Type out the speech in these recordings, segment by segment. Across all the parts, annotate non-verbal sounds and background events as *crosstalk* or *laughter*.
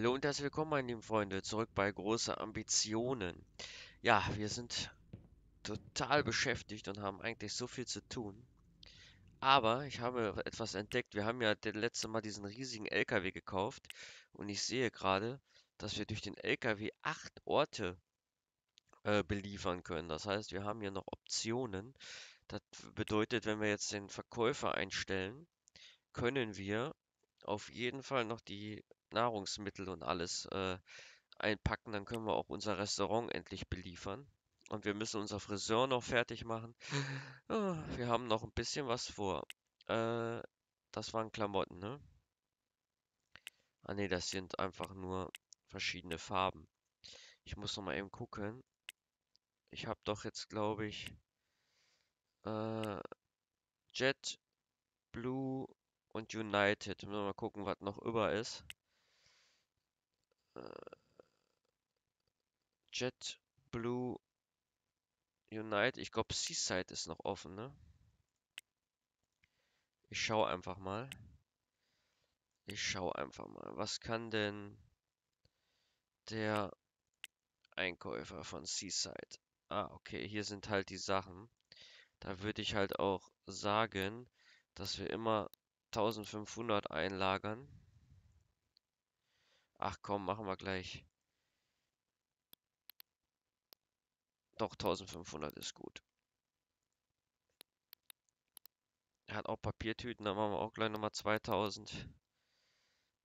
Hallo und herzlich willkommen, meine lieben Freunde, zurück bei Große Ambitionen. Ja, wir sind total beschäftigt und haben eigentlich so viel zu tun. Aber ich habe etwas entdeckt. Wir haben ja das letzte Mal diesen riesigen LKW gekauft und ich sehe gerade, dass wir durch den LKW acht Orte äh, beliefern können. Das heißt, wir haben hier noch Optionen. Das bedeutet, wenn wir jetzt den Verkäufer einstellen, können wir auf jeden Fall noch die Nahrungsmittel und alles äh, einpacken. Dann können wir auch unser Restaurant endlich beliefern. Und wir müssen unser Friseur noch fertig machen. Ah, wir haben noch ein bisschen was vor. Äh, das waren Klamotten, ne? Ah ne, das sind einfach nur verschiedene Farben. Ich muss noch mal eben gucken. Ich habe doch jetzt, glaube ich, äh, Jet, Blue und United. Mal gucken, was noch über ist. Äh, Jet, Blue, Unite. Ich glaube, Seaside ist noch offen, ne? Ich schaue einfach mal. Ich schaue einfach mal. Was kann denn der Einkäufer von Seaside? Ah, okay. Hier sind halt die Sachen. Da würde ich halt auch sagen, dass wir immer 1500 einlagern. Ach komm, machen wir gleich. Doch, 1500 ist gut. Er hat auch Papiertüten, da machen wir auch gleich nochmal 2000.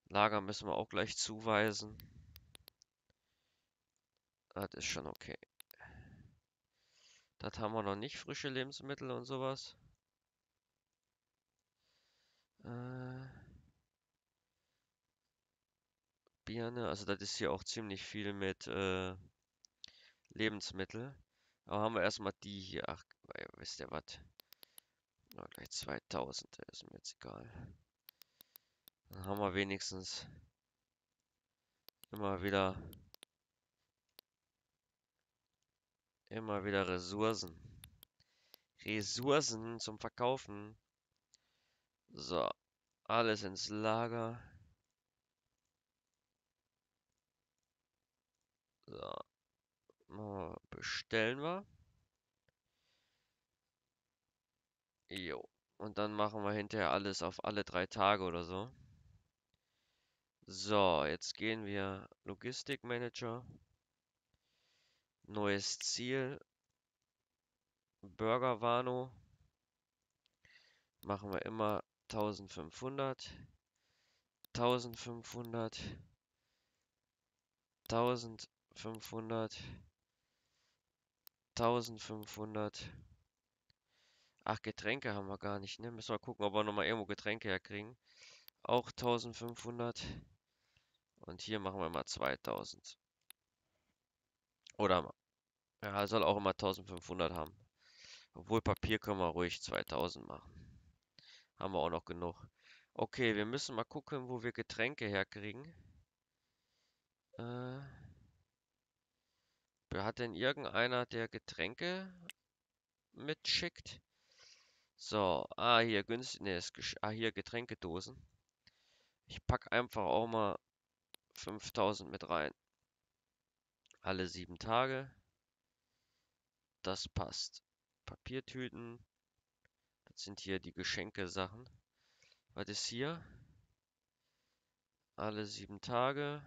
Lager müssen wir auch gleich zuweisen. Das ist schon okay. Das haben wir noch nicht, frische Lebensmittel und sowas. Äh, Birne, also das ist hier auch ziemlich viel mit äh, Lebensmittel. Aber haben wir erstmal die hier. Ach, wisst ihr was? Na, gleich 2000, ist mir jetzt egal. Dann haben wir wenigstens immer wieder immer wieder Ressourcen. Ressourcen zum Verkaufen. So, alles ins Lager. So, bestellen wir. Jo. Und dann machen wir hinterher alles auf alle drei Tage oder so. So, jetzt gehen wir Logistikmanager. Neues Ziel. Burger Wano. Machen wir immer 1500. 1500. 1500. 1500. Ach, Getränke haben wir gar nicht, ne? Müssen wir gucken, ob wir nochmal irgendwo Getränke herkriegen. Auch 1500. Und hier machen wir mal 2000. Oder, ja, soll auch immer 1500 haben. Obwohl Papier können wir ruhig 2000 machen. Haben wir auch noch genug. Okay, wir müssen mal gucken, wo wir Getränke herkriegen. Äh, hat denn irgendeiner, der Getränke mitschickt? So, ah, hier günstig, ist ah, hier Getränkedosen. Ich packe einfach auch mal 5000 mit rein. Alle sieben Tage. Das passt. Papiertüten. Das sind hier die Geschenke-Sachen. Was ist hier? Alle sieben Tage.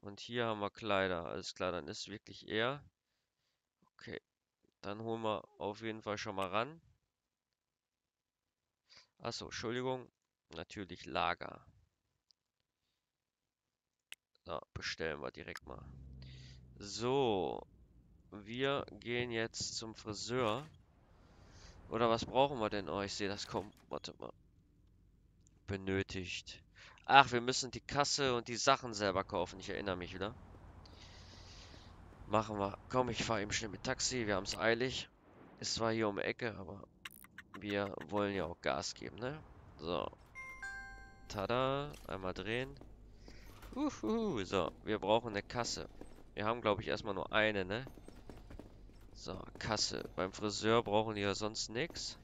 Und hier haben wir Kleider. Alles klar, dann ist wirklich er. Okay. Dann holen wir auf jeden Fall schon mal ran. Achso, Entschuldigung. Natürlich Lager. So, bestellen wir direkt mal. So. Wir gehen jetzt zum Friseur. Oder was brauchen wir denn? Oh, ich sehe das kommt. Warte mal. Benötigt. Ach, wir müssen die Kasse und die Sachen selber kaufen. Ich erinnere mich wieder. Machen wir. Komm, ich fahre eben schnell mit Taxi. Wir haben es eilig. Ist zwar hier um die Ecke, aber wir wollen ja auch Gas geben, ne? So. Tada. Einmal drehen. Uhuhu. So, wir brauchen eine Kasse. Wir haben, glaube ich, erstmal nur eine, ne? So, Kasse. Beim Friseur brauchen die ja sonst nichts.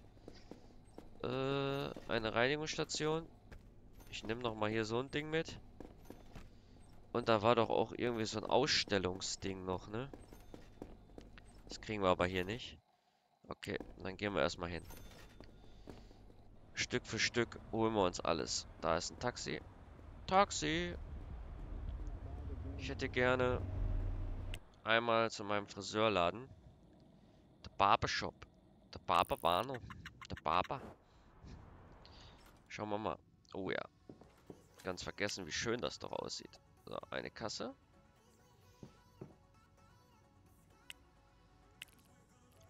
Äh, eine Reinigungsstation. Ich nehme noch mal hier so ein Ding mit. Und da war doch auch irgendwie so ein Ausstellungsding noch, ne? Das kriegen wir aber hier nicht. Okay, dann gehen wir erstmal hin. Stück für Stück holen wir uns alles. Da ist ein Taxi. Taxi! Ich hätte gerne einmal zu meinem Friseurladen. Der Barbershop. Der Barberwarner. Der Barber. Schauen wir mal. Oh ja. Ganz vergessen, wie schön das doch aussieht. So, eine Kasse.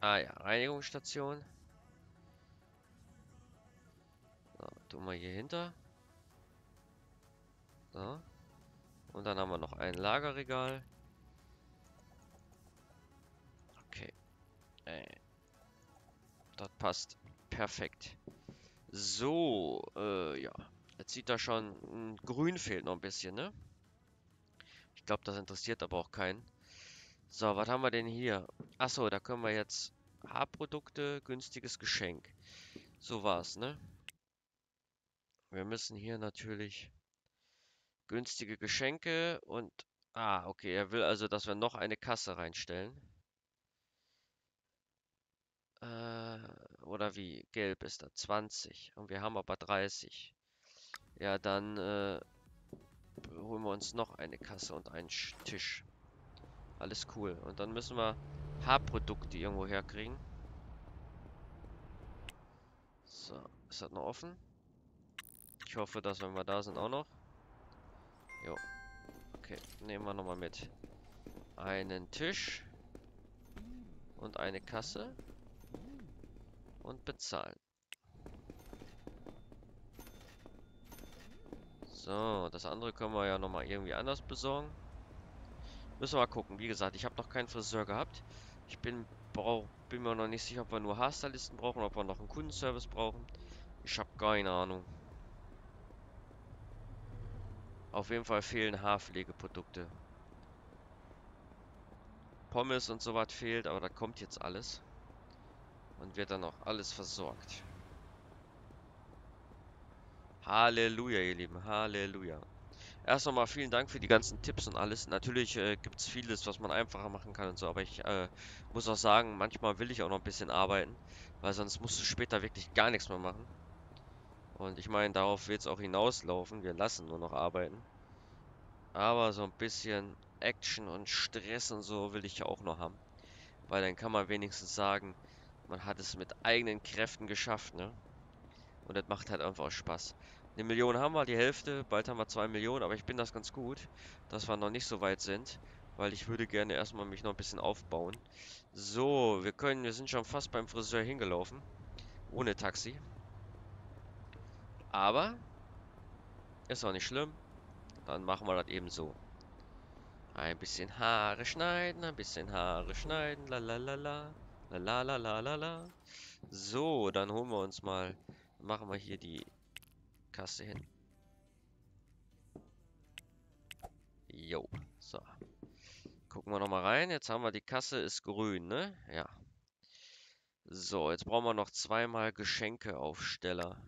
Ah ja, Reinigungsstation. So, tun wir hier hinter. So. Und dann haben wir noch ein Lagerregal. Okay. Äh. Das passt perfekt. So, äh, ja. Jetzt sieht da schon, hm, grün fehlt noch ein bisschen, ne? Ich glaube, das interessiert aber auch keinen. So, was haben wir denn hier? Achso, da können wir jetzt Haarprodukte, günstiges Geschenk. So war's, ne? Wir müssen hier natürlich günstige Geschenke und... Ah, okay, er will also, dass wir noch eine Kasse reinstellen. Äh, oder wie? Gelb ist da 20 und wir haben aber 30. Ja, dann äh, holen wir uns noch eine Kasse und einen Tisch. Alles cool. Und dann müssen wir Haarprodukte irgendwo herkriegen. So, ist das noch offen? Ich hoffe, dass wenn wir da sind auch noch. Jo. Okay, nehmen wir nochmal mit. Einen Tisch. Und eine Kasse. Und bezahlen. So, das andere können wir ja nochmal irgendwie anders besorgen. Müssen wir mal gucken. Wie gesagt, ich habe noch keinen Friseur gehabt. Ich bin, brauch, bin mir noch nicht sicher, ob wir nur Haarstylisten brauchen, ob wir noch einen Kundenservice brauchen. Ich habe keine Ahnung. Auf jeden Fall fehlen Haarpflegeprodukte. Pommes und sowas fehlt, aber da kommt jetzt alles. Und wird dann auch alles versorgt. Halleluja, ihr Lieben. Halleluja. Erst nochmal vielen Dank für die ganzen Tipps und alles. Natürlich äh, gibt es vieles, was man einfacher machen kann und so, aber ich äh, muss auch sagen, manchmal will ich auch noch ein bisschen arbeiten, weil sonst musst du später wirklich gar nichts mehr machen. Und ich meine, darauf wird es auch hinauslaufen. Wir lassen nur noch arbeiten. Aber so ein bisschen Action und Stress und so will ich ja auch noch haben. Weil dann kann man wenigstens sagen, man hat es mit eigenen Kräften geschafft, ne? Und das macht halt einfach Spaß. Eine Million haben wir, die Hälfte. Bald haben wir zwei Millionen, aber ich bin das ganz gut, dass wir noch nicht so weit sind. Weil ich würde gerne erstmal mich noch ein bisschen aufbauen. So, wir können, wir sind schon fast beim Friseur hingelaufen. Ohne Taxi. Aber, ist auch nicht schlimm. Dann machen wir das eben so. Ein bisschen Haare schneiden, ein bisschen Haare schneiden, la la la la, la la la la la la. So, dann holen wir uns mal, machen wir hier die Kasse hin. Jo, so. Gucken wir nochmal rein. Jetzt haben wir die Kasse ist grün, ne? Ja. So, jetzt brauchen wir noch zweimal Geschenkeaufsteller.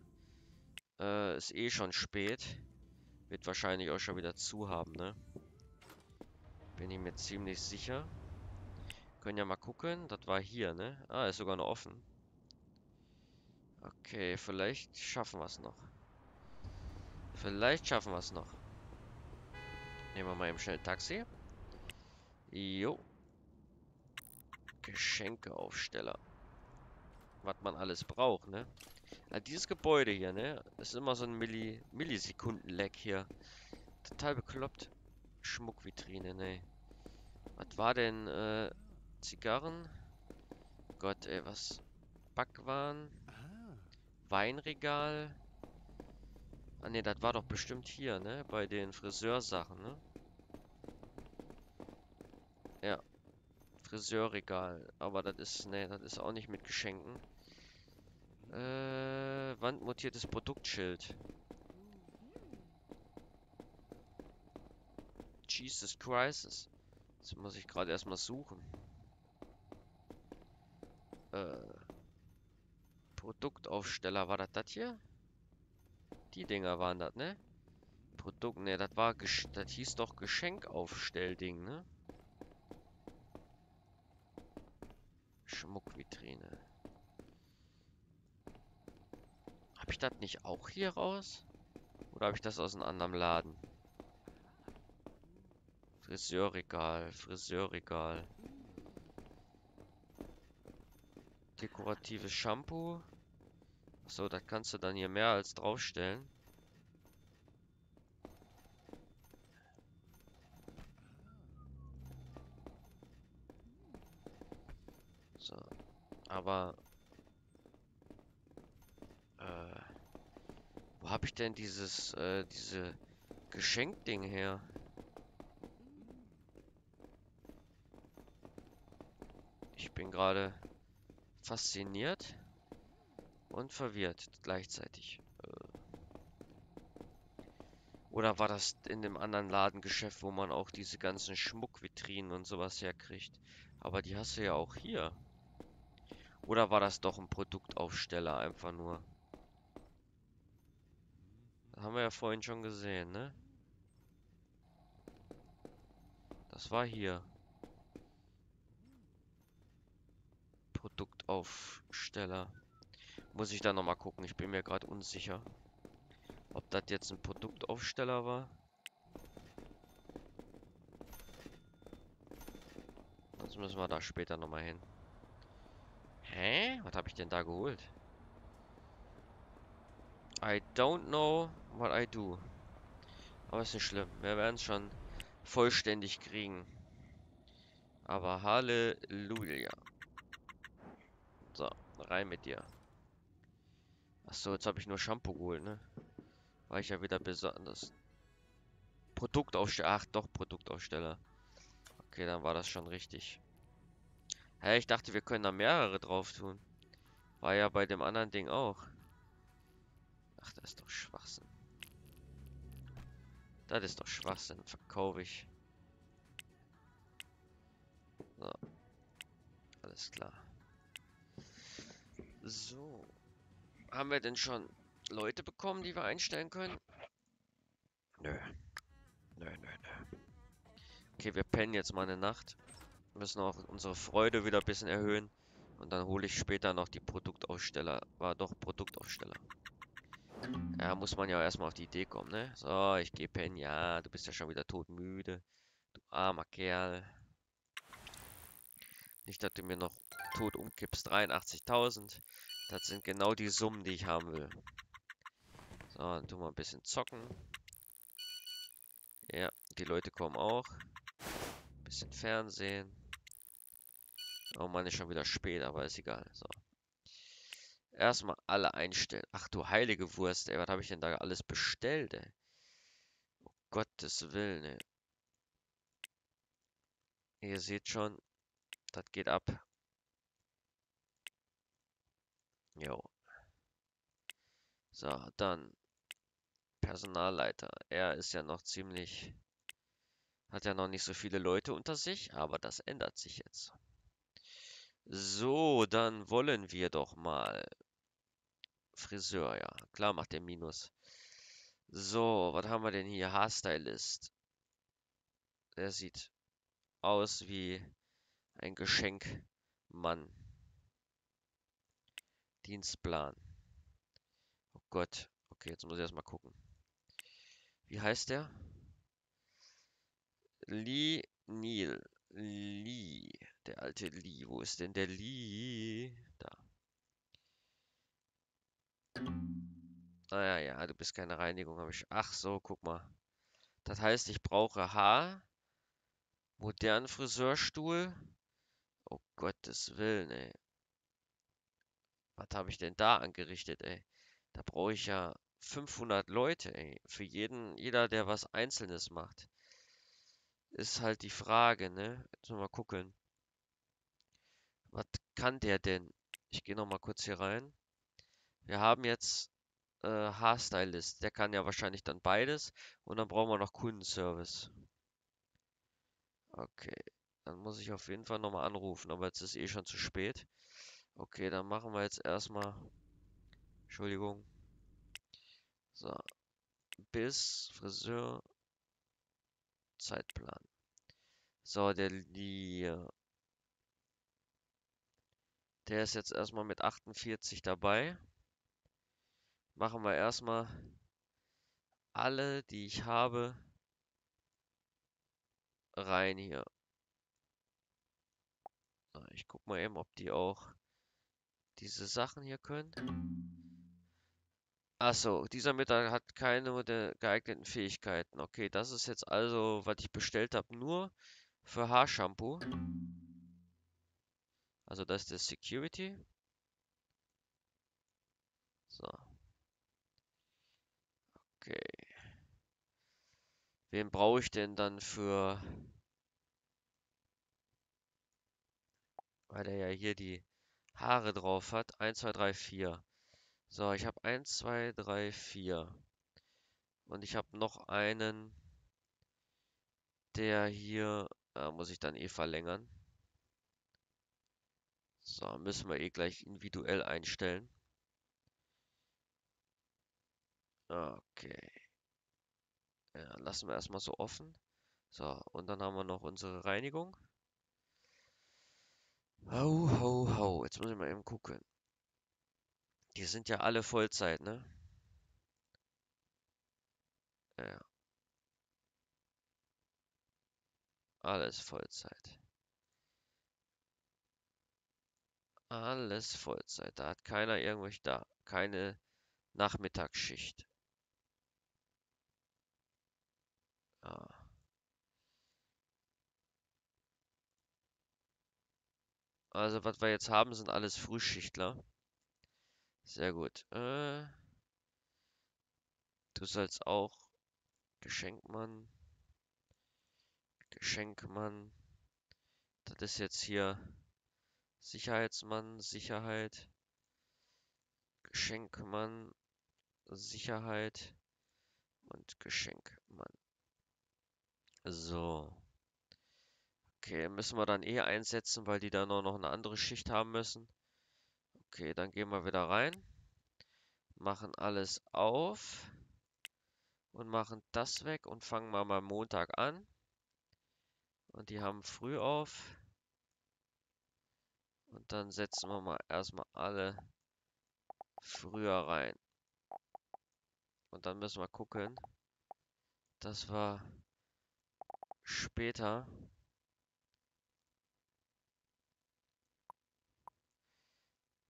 Äh, ist eh schon spät. Wird wahrscheinlich auch schon wieder zu haben, ne? Bin ich mir ziemlich sicher. Können ja mal gucken. Das war hier, ne? Ah, ist sogar noch offen. Okay, vielleicht schaffen wir es noch. Vielleicht schaffen wir es noch. Nehmen wir mal eben schnell Taxi. Jo. Geschenkeaufsteller. Was man alles braucht, ne? Ja, dieses Gebäude hier, ne? Ist immer so ein Milli Millisekunden-Lag hier. Total bekloppt. Schmuckvitrine, ne? Was war denn, äh, Zigarren? Gott, ey, was? Backwaren? Weinregal? Ah ne, das war doch bestimmt hier, ne? Bei den Friseursachen, ne? Ja. Friseurregal. Aber das ist, ne, das ist auch nicht mit Geschenken. Äh, wandmutiertes Produktschild. Jesus Christ. Das muss ich gerade erstmal suchen. Äh, Produktaufsteller, war das das hier? Die Dinger waren das, ne? Produkt, ne, das war, das hieß doch Geschenkaufstellding, ne? Schmuckvitrine. Habe ich das nicht auch hier raus? Oder habe ich das aus einem anderen Laden? Friseurregal, Friseurregal. Dekoratives Shampoo. So, das kannst du dann hier mehr als draufstellen. So. Aber... Äh... Wo habe ich denn dieses, äh, diese Geschenkding her? Ich bin gerade fasziniert und verwirrt gleichzeitig. Äh. Oder war das in dem anderen Ladengeschäft, wo man auch diese ganzen Schmuckvitrinen und sowas herkriegt? Aber die hast du ja auch hier. Oder war das doch ein Produktaufsteller einfach nur? Das haben wir ja vorhin schon gesehen, ne? Das war hier. Produktaufsteller. Muss ich da nochmal gucken. Ich bin mir gerade unsicher. Ob das jetzt ein Produktaufsteller war. Sonst müssen wir da später nochmal hin. Hä? Was habe ich denn da geholt? I don't know what I do. Aber ist nicht schlimm. Wir werden es schon vollständig kriegen. Aber Halleluja. So, rein mit dir. Achso, jetzt habe ich nur Shampoo geholt, ne? War ich ja wieder besonders. Produktaufsteller. Ach, doch, Produktaufsteller. Okay, dann war das schon richtig. Hä, ich dachte, wir können da mehrere drauf tun. War ja bei dem anderen Ding auch. Ach, das ist doch Schwachsinn. Das ist doch Schwachsinn. Verkaufe ich. So. Alles klar. So. Haben wir denn schon Leute bekommen, die wir einstellen können? Nö. Nö, nö, nö. Okay, wir pennen jetzt mal eine Nacht. Müssen auch unsere Freude wieder ein bisschen erhöhen. Und dann hole ich später noch die Produktaussteller. War doch Produktaussteller. Ja, muss man ja erstmal auf die Idee kommen, ne? So, ich gehe pennen. Ja, du bist ja schon wieder todmüde. Du armer Kerl. Nicht, dass du mir noch tot umkippst. 83.000. Das sind genau die Summen, die ich haben will. So, dann tun wir ein bisschen zocken. Ja, die Leute kommen auch. Ein bisschen Fernsehen. Oh man, ist schon wieder spät, aber ist egal. So. Erstmal alle einstellen. Ach du heilige Wurst, ey. Was habe ich denn da alles bestellt, ey? Gottes Willen, ey. Ihr seht schon, das geht ab. Jo. So, dann Personalleiter. Er ist ja noch ziemlich... Hat ja noch nicht so viele Leute unter sich, aber das ändert sich jetzt. So, dann wollen wir doch mal Friseur, ja. Klar macht der Minus. So, was haben wir denn hier? Haarstylist. Der sieht aus wie ein Geschenkmann. Dienstplan. Oh Gott. Okay, jetzt muss ich erstmal gucken. Wie heißt der? Lee Neil. Lee. Der alte Lee. Wo ist denn der Lee? Da. Ah ja, ja, du bist keine Reinigung, habe ich. Ach so, guck mal. Das heißt, ich brauche Haar, modernen Friseurstuhl. Oh Gottes Willen, ey. Was habe ich denn da angerichtet, ey? Da brauche ich ja 500 Leute, ey. Für jeden, jeder, der was Einzelnes macht. Ist halt die Frage, ne? Jetzt mal gucken. Was kann der denn? Ich gehe noch mal kurz hier rein. Wir haben jetzt äh, Haarstylist. Der kann ja wahrscheinlich dann beides. Und dann brauchen wir noch Kundenservice. Okay. Dann muss ich auf jeden Fall nochmal anrufen. Aber jetzt ist eh schon zu spät. Okay, dann machen wir jetzt erstmal... Entschuldigung. So. bis Friseur Zeitplan. So, der die der ist jetzt erstmal mit 48 dabei. Machen wir erstmal alle, die ich habe, rein hier. Ich guck mal eben, ob die auch diese Sachen hier können. Achso, dieser Mittag hat keine der geeigneten Fähigkeiten. Okay, das ist jetzt also, was ich bestellt habe, nur für Haarshampoo. Also das ist der Security. So. Okay. Wen brauche ich denn dann für... Weil er ja hier die Haare drauf hat. 1, 2, 3, 4. So, ich habe 1, 2, 3, 4. Und ich habe noch einen, der hier... Äh, muss ich dann eh verlängern. So, müssen wir eh gleich individuell einstellen. Okay. Ja, lassen wir erstmal so offen. So, und dann haben wir noch unsere Reinigung. Hau, hau, hau. Jetzt muss ich mal eben gucken. Die sind ja alle Vollzeit, ne? Ja. Alles Vollzeit. Alles Vollzeit. Da hat keiner irgendwelche da. Keine Nachmittagsschicht. Ja. Also, was wir jetzt haben, sind alles Frühschichtler. Sehr gut. Äh, du sollst auch Geschenkmann. Geschenkmann. Das ist jetzt hier Sicherheitsmann, Sicherheit. Geschenkmann, Sicherheit und Geschenkmann. So. Okay, müssen wir dann eh einsetzen, weil die dann auch noch eine andere Schicht haben müssen. Okay, dann gehen wir wieder rein. Machen alles auf. Und machen das weg und fangen wir mal Montag an. Und die haben früh auf. Und dann setzen wir mal erstmal alle früher rein. Und dann müssen wir gucken, dass wir später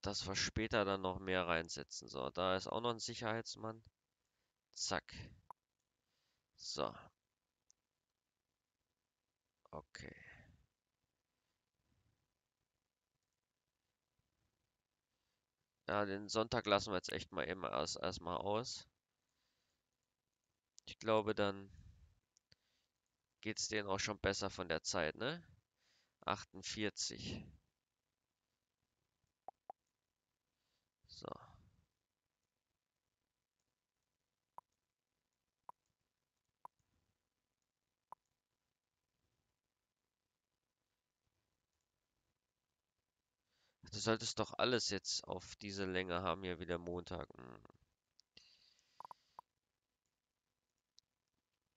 dass wir später dann noch mehr reinsetzen. So, da ist auch noch ein Sicherheitsmann. Zack. So. Okay. Ja, den Sonntag lassen wir jetzt echt mal immer erst erstmal aus. Ich glaube, dann geht es denen auch schon besser von der Zeit, ne? 48. So. Du solltest doch alles jetzt auf diese Länge haben, hier wieder Montag. Hm.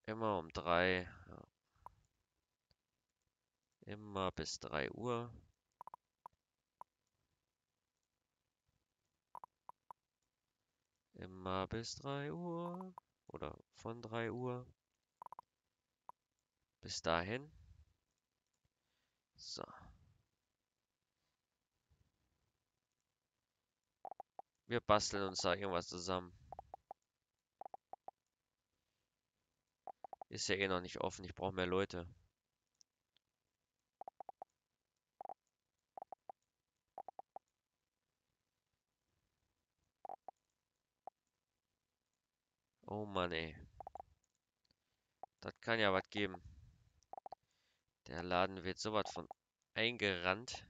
Immer um drei. Ja. Immer bis drei Uhr. Immer bis drei Uhr. Oder von drei Uhr. Bis dahin. So. Wir basteln uns da irgendwas zusammen. Ist ja eh noch nicht offen. Ich brauche mehr Leute. Oh Mann, ey. Das kann ja was geben. Der Laden wird sowas von eingerannt.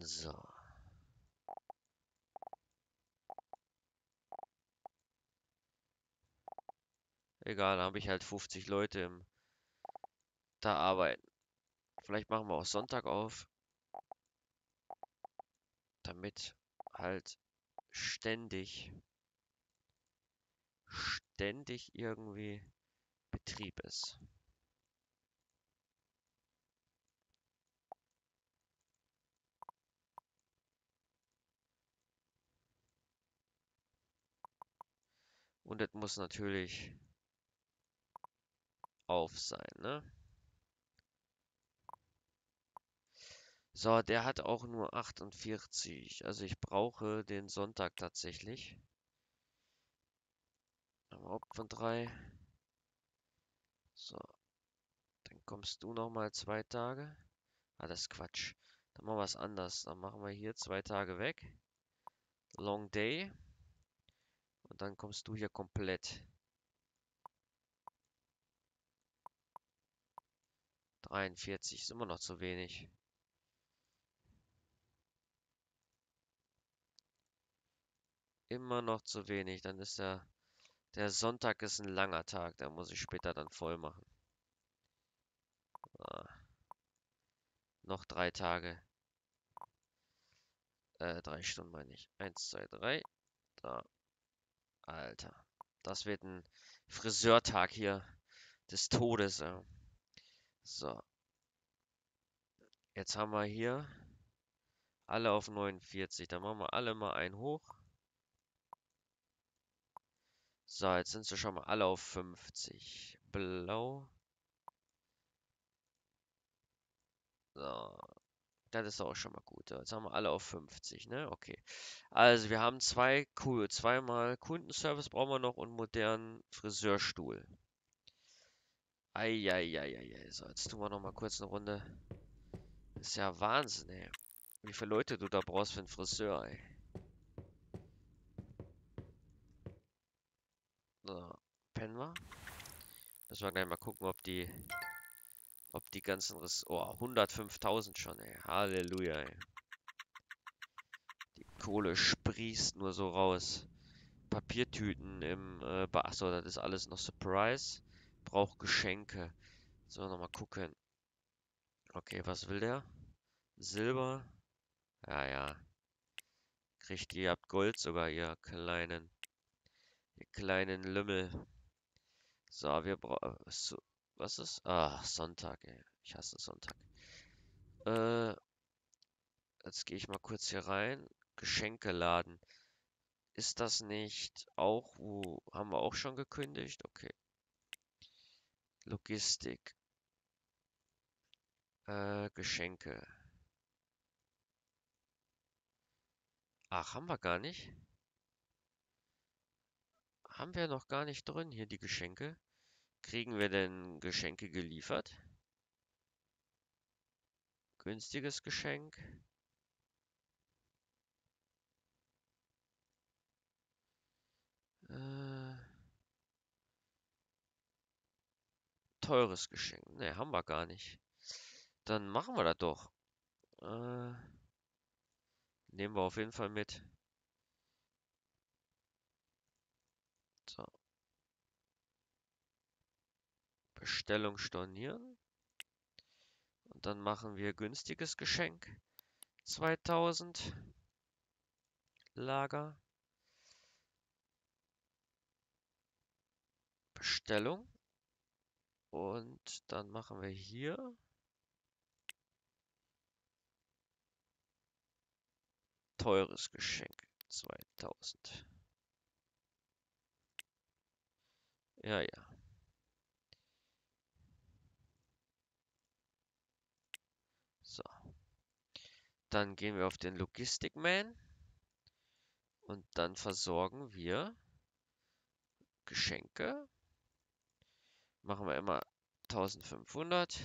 So. Egal, da habe ich halt 50 Leute im, da arbeiten. Vielleicht machen wir auch Sonntag auf. Damit halt ständig ständig irgendwie Betrieb ist. Und das muss natürlich auf sein, ne? So, der hat auch nur 48. Also ich brauche den Sonntag tatsächlich. Haupt von drei. So. Dann kommst du nochmal zwei Tage. Ah, das ist Quatsch. Dann machen wir was anders. Dann machen wir hier zwei Tage weg. Long Day. Dann kommst du hier komplett. 43 ist immer noch zu wenig. Immer noch zu wenig. Dann ist der, der Sonntag ist ein langer Tag. Da muss ich später dann voll machen. Ah. Noch drei Tage. Äh, drei Stunden meine ich. Eins, zwei, drei. Da. Alter. Das wird ein Friseurtag hier des Todes. Ja. So. Jetzt haben wir hier alle auf 49. Dann machen wir alle mal einen hoch. So, jetzt sind sie schon mal alle auf 50. Blau. So. Das ist auch schon mal gut. Jetzt haben wir alle auf 50, ne? Okay. Also, wir haben zwei, cool, zweimal Kundenservice brauchen wir noch und modernen Friseurstuhl. Eieieiei. So, jetzt tun wir noch mal kurz eine Runde. Ist ja Wahnsinn, ey. Wie viele Leute du da brauchst für einen Friseur, ey. So, pennen wir. Müssen wir gleich mal gucken, ob die ob die ganzen Res Oh, 105.000 schon, ey. Halleluja, ey. Die Kohle sprießt nur so raus. Papiertüten im äh, Achso, das ist alles noch Surprise. Braucht Geschenke. So, nochmal gucken. Okay, was will der? Silber. Ja, ja. Kriegt ihr, habt Gold sogar, ihr kleinen, ihr kleinen Lümmel. So, wir brauchen, so, was ist? Ah, Sonntag, ey. Ich hasse Sonntag. Äh, jetzt gehe ich mal kurz hier rein. Geschenkeladen. Ist das nicht auch, wo haben wir auch schon gekündigt? Okay. Logistik. Äh, Geschenke. Ach, haben wir gar nicht. Haben wir noch gar nicht drin hier die Geschenke. Kriegen wir denn Geschenke geliefert? Günstiges Geschenk. Äh, teures Geschenk. Ne, haben wir gar nicht. Dann machen wir das doch. Äh, nehmen wir auf jeden Fall mit. So. Bestellung stornieren. Und dann machen wir günstiges Geschenk. 2000 Lager. Bestellung. Und dann machen wir hier teures Geschenk 2000. Ja, ja. Dann gehen wir auf den Logistikman. Und dann versorgen wir Geschenke. Machen wir immer 1500.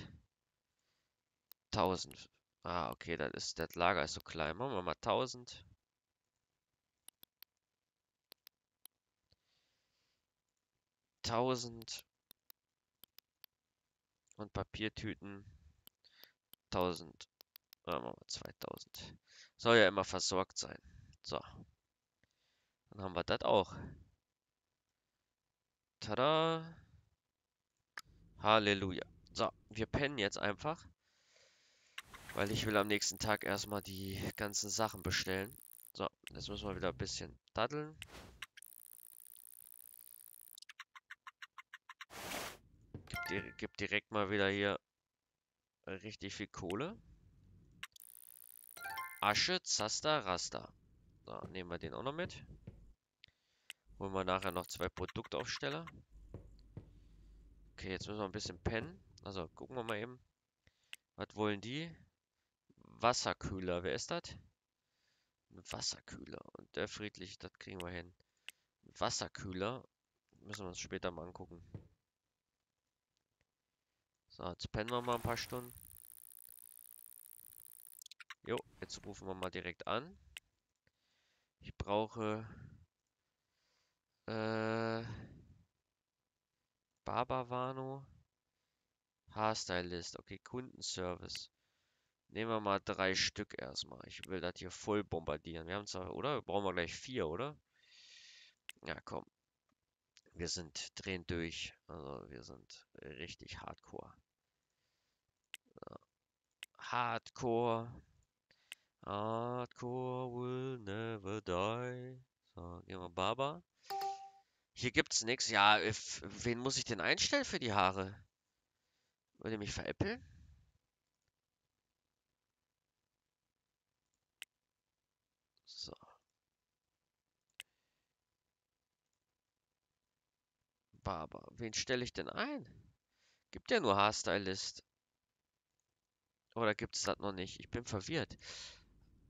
1000. Ah, okay, dann ist das Lager ist so klein. Machen wir mal 1000. Tausend und Papiertüten 1000 machen wir 2000. Soll ja immer versorgt sein. So. Dann haben wir das auch. Tada. Halleluja. So, wir pennen jetzt einfach. Weil ich will am nächsten Tag erstmal die ganzen Sachen bestellen. So, jetzt müssen wir wieder ein bisschen daddeln. gibt direkt mal wieder hier richtig viel Kohle. Asche, Zaster, Raster. So, nehmen wir den auch noch mit. Holen wir nachher noch zwei Produktaufsteller. Okay, jetzt müssen wir ein bisschen pennen. Also, gucken wir mal eben. Was wollen die? Wasserkühler. Wer ist das? Ein Wasserkühler. Und der friedlich, das kriegen wir hin. Wasserkühler. Müssen wir uns später mal angucken. So, jetzt pennen wir mal ein paar Stunden. Jo, jetzt rufen wir mal direkt an. Ich brauche äh, Barbavano. Haarstylist. Okay, Kundenservice. Nehmen wir mal drei Stück erstmal. Ich will das hier voll bombardieren. Wir haben zwar, oder? Brauchen wir gleich vier, oder? Ja, komm. Wir sind drehen durch. Also wir sind richtig hardcore. Hardcore. Hardcore will never die. So, gehen wir Baba. Hier gibt's nichts. Ja, if, wen muss ich denn einstellen für die Haare? Ihr mich veräppeln? So. Barber. Wen stelle ich denn ein? Gibt ja nur Haarstylist. Oder gibt es das noch nicht? Ich bin verwirrt.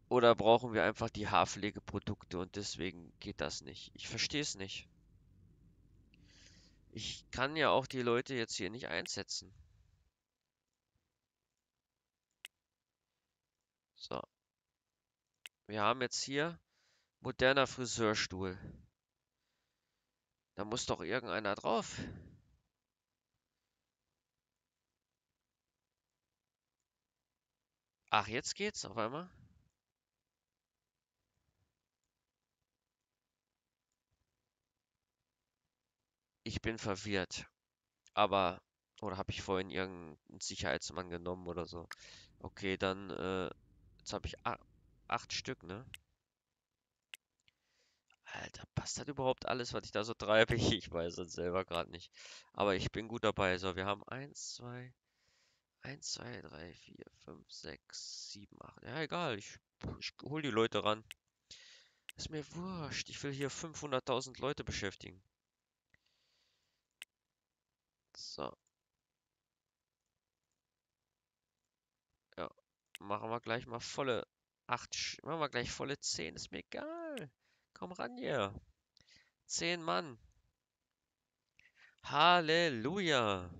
Oder brauchen wir einfach die Haarpflegeprodukte und deswegen geht das nicht? Ich verstehe es nicht. Ich kann ja auch die Leute jetzt hier nicht einsetzen. So. Wir haben jetzt hier moderner Friseurstuhl. Da muss doch irgendeiner drauf. Ach, jetzt geht's auf einmal? Ich bin verwirrt. Aber, oder habe ich vorhin irgendeinen Sicherheitsmann genommen oder so? Okay, dann, äh, jetzt habe ich acht Stück, ne? Alter, passt das überhaupt alles, was ich da so treibe? *laughs* Ich weiß es selber gerade nicht. Aber ich bin gut dabei. So, wir haben eins, zwei, eins, zwei, drei, vier, fünf, sechs, sieben, acht. Ja, egal. Ich, ich hol die Leute ran. Ist mir wurscht. Ich will hier 500.000 Leute beschäftigen. So. Ja. Machen wir gleich mal volle 8. Machen wir gleich volle 10. Ist mir egal. Komm ran hier. 10 Mann. Halleluja.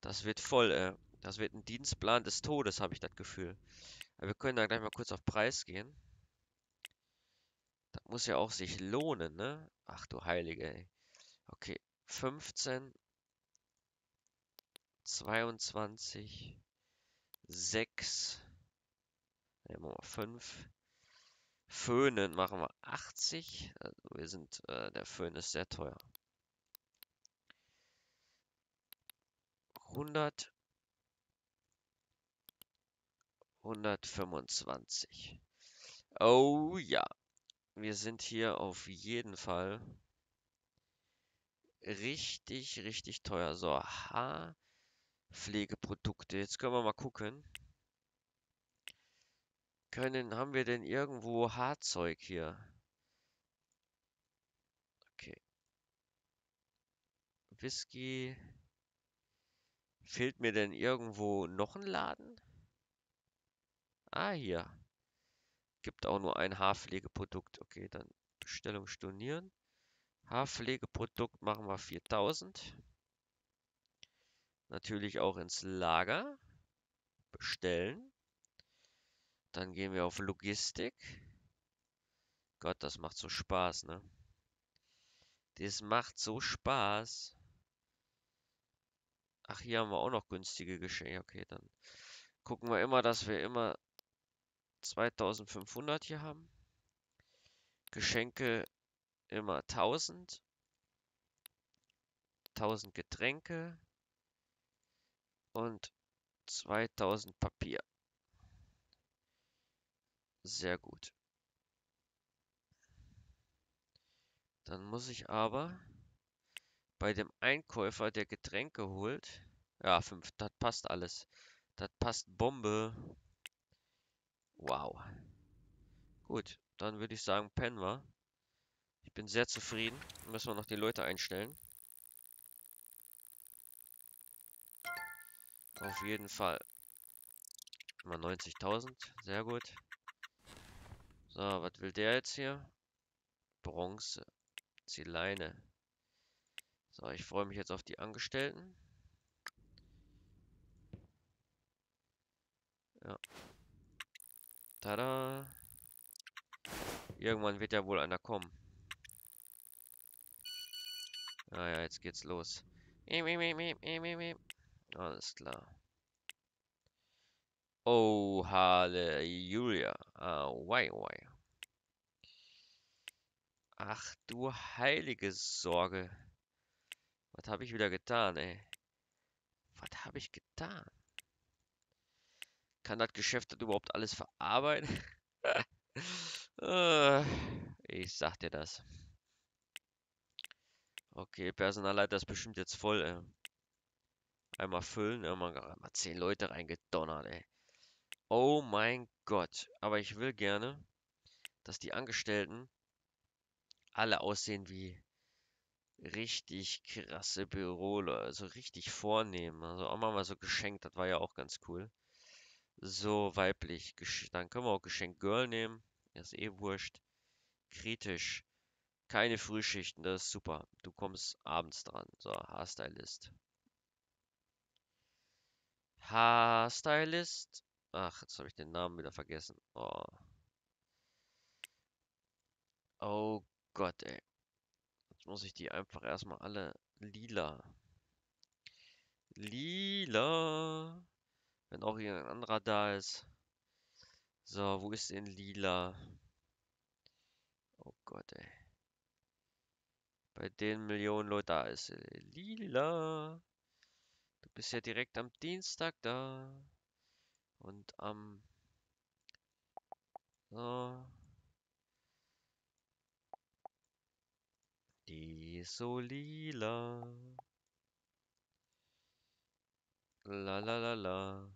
Das wird voll, ey. Das wird ein Dienstplan des Todes, habe ich das Gefühl. Aber wir können da gleich mal kurz auf Preis gehen. Das muss ja auch sich lohnen, ne? Ach du Heilige, ey. Okay, 15 22, 6, nehmen wir mal 5. Föhnen machen wir 80. Also wir sind, äh, der Föhn ist sehr teuer. 100, 125. Oh ja, wir sind hier auf jeden Fall richtig, richtig teuer. So, H Pflegeprodukte. Jetzt können wir mal gucken. Können, haben wir denn irgendwo Haarzeug hier? Okay. Whisky. Fehlt mir denn irgendwo noch ein Laden? Ah, hier. Gibt auch nur ein Haarpflegeprodukt. Okay, dann Bestellung stornieren. Haarpflegeprodukt machen wir 4000 natürlich auch ins Lager bestellen. Dann gehen wir auf Logistik. Gott, das macht so Spaß, ne? Das macht so Spaß. Ach, hier haben wir auch noch günstige Geschenke. Okay, dann gucken wir immer, dass wir immer 2500 hier haben. Geschenke immer 1000. 1000 Getränke und 2000 Papier. Sehr gut. Dann muss ich aber bei dem Einkäufer, der Getränke holt. Ja, 5, das passt alles. Das passt Bombe. Wow. Gut, dann würde ich sagen, pennen wir. Ich bin sehr zufrieden. Müssen wir noch die Leute einstellen. Auf jeden Fall. Mal 90.000. Sehr gut. So, was will der jetzt hier? Bronze. Zieleine. So, ich freue mich jetzt auf die Angestellten. Ja. Tada. Irgendwann wird ja wohl einer kommen. Naja, ah jetzt geht's los. Alles klar. Oh, Halleluja. Ah, wei, wei. Ach du heilige Sorge. Was habe ich wieder getan, ey? Was habe ich getan? Kann das Geschäft das überhaupt alles verarbeiten? *laughs* Äh, ich sag dir das. Okay, Personalleiter ist bestimmt jetzt voll, ey. Einmal füllen, immer mal zehn Leute reingedonnert, ey. Oh mein Gott. Aber ich will gerne, dass die Angestellten alle aussehen wie richtig krasse Büroler, also richtig vornehm. Also auch mal so geschenkt, das war ja auch ganz cool. So weiblich. Dann können wir auch Geschenk Girl nehmen. Ist eh wurscht. Kritisch. Keine Frühschichten, das ist super. Du kommst abends dran. So, Haarstylist. Haarstylist. Ach, jetzt habe ich den Namen wieder vergessen. Oh. oh Gott, ey. Jetzt muss ich die einfach erstmal alle lila. Lila. Wenn auch hier ein anderer da ist. So, wo ist denn lila? Oh Gott, ey. Bei den Millionen Leuten da ist lila. Bist ja direkt am Dienstag da. Und am... So. Die ist so lila. La la la la.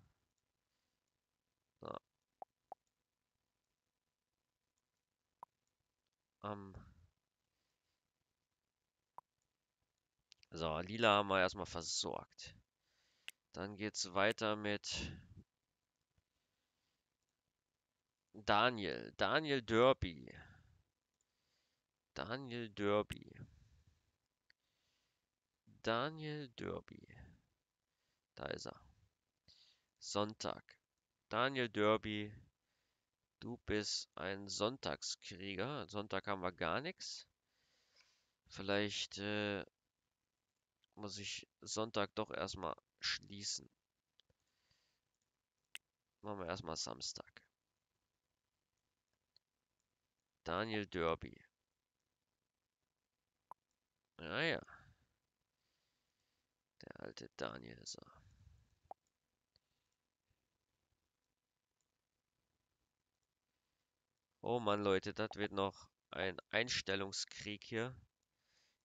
Am... So, lila haben wir erstmal versorgt. Dann geht's weiter mit Daniel. Daniel Derby. Daniel Derby. Daniel Derby. Da ist er. Sonntag. Daniel Derby. Du bist ein Sonntagskrieger. Sonntag haben wir gar nichts. Vielleicht äh, muss ich Sonntag doch erstmal schließen. Machen wir erstmal Samstag. Daniel Derby. Ja, ja. Der alte Daniel so. Oh Mann, Leute, das wird noch ein Einstellungskrieg hier.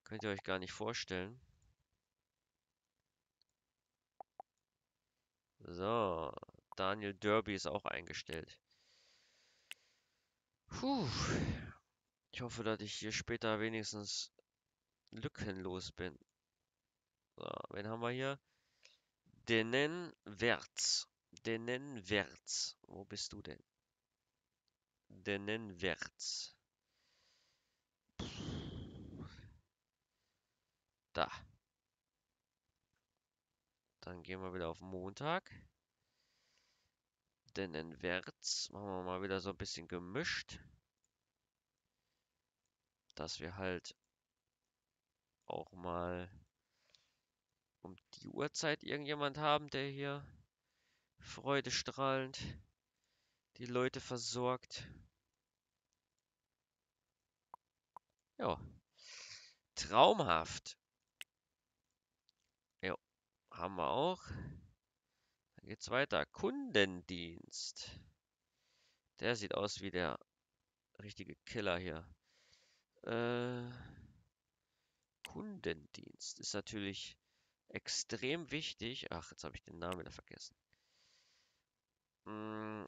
Könnt ihr euch gar nicht vorstellen. So, Daniel Derby ist auch eingestellt. Puh. Ich hoffe, dass ich hier später wenigstens lückenlos bin. So, wen haben wir hier? Denen Werts. Denen Werts. Wo bist du denn? Denen Werts. Da. Dann gehen wir wieder auf Montag. Denn in Werts machen wir mal wieder so ein bisschen gemischt. Dass wir halt auch mal um die Uhrzeit irgendjemand haben, der hier freudestrahlend die Leute versorgt. Ja. Traumhaft. Haben wir auch. Dann geht's weiter. Kundendienst. Der sieht aus wie der richtige Killer hier. Äh, Kundendienst ist natürlich extrem wichtig. Ach, jetzt habe ich den Namen wieder vergessen. Mm,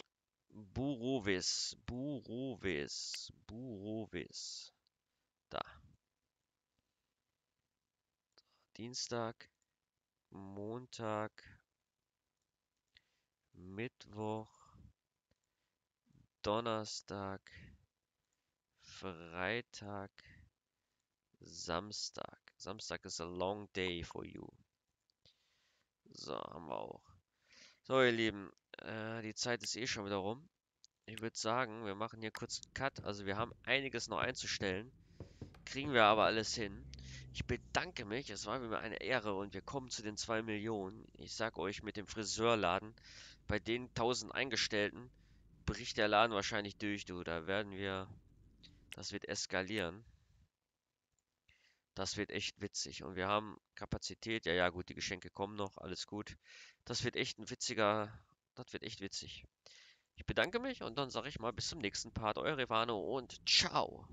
Burovis, Burovis, Burovis. Da. Dienstag, Montag, Mittwoch, Donnerstag, Freitag, Samstag. Samstag ist a long day for you. So, haben wir auch. So, ihr Lieben, äh, die Zeit ist eh schon wieder rum. Ich würde sagen, wir machen hier kurz einen Cut. Also wir haben einiges noch einzustellen. Kriegen wir aber alles hin. Ich bedanke mich, es war mir eine Ehre und wir kommen zu den 2 Millionen. Ich sag euch, mit dem Friseurladen, bei den 1000 Eingestellten, bricht der Laden wahrscheinlich durch, du. Da werden wir, das wird eskalieren. Das wird echt witzig. Und wir haben Kapazität. Ja, ja, gut, die Geschenke kommen noch. Alles gut. Das wird echt ein witziger. Das wird echt witzig. Ich bedanke mich und dann sage ich mal bis zum nächsten Part. Euer Revano und ciao.